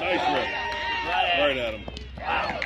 Nice rip. Right at him. Wow.